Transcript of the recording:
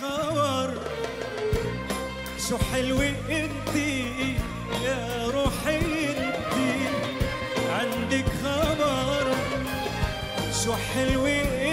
come شو حلوة انت يا روحي انت عندك خبر شو حلوة انتي